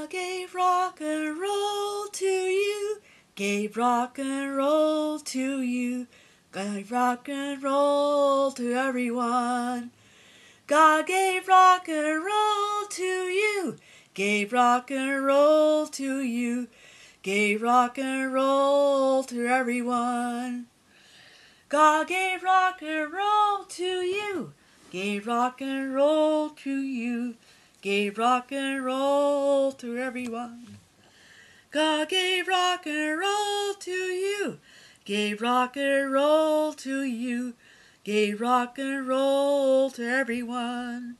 God gave rock and roll to you, gave rock and roll to you, gave rock and roll to everyone. God gave rock and roll to you, gave rock and roll to you, gave rock and roll to everyone. God gave rock and roll to you, gave rock and roll to gave rock and roll to everyone. God gave rock and roll to you, gave rock and roll to you, gave rock and roll to everyone.